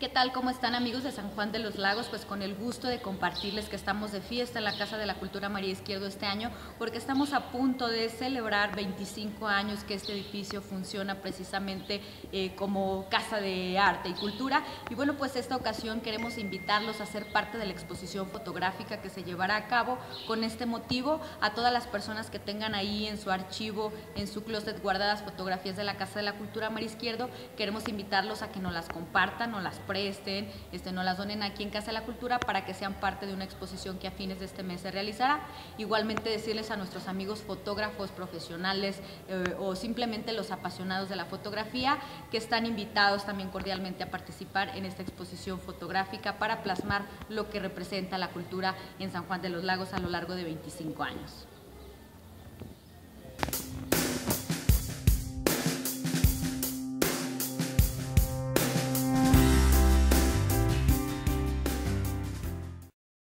¿Qué tal? ¿Cómo están amigos de San Juan de los Lagos? Pues con el gusto de compartirles que estamos de fiesta en la Casa de la Cultura María Izquierdo este año porque estamos a punto de celebrar 25 años que este edificio funciona precisamente eh, como casa de arte y cultura. Y bueno, pues esta ocasión queremos invitarlos a ser parte de la exposición fotográfica que se llevará a cabo con este motivo. A todas las personas que tengan ahí en su archivo, en su closet guardadas fotografías de la Casa de la Cultura María Izquierdo, queremos invitarlos a que nos las compartan, nos las presten, este, no las donen aquí en Casa de la Cultura para que sean parte de una exposición que a fines de este mes se realizará. Igualmente decirles a nuestros amigos fotógrafos profesionales eh, o simplemente los apasionados de la fotografía que están invitados también cordialmente a participar en esta exposición fotográfica para plasmar lo que representa la cultura en San Juan de los Lagos a lo largo de 25 años.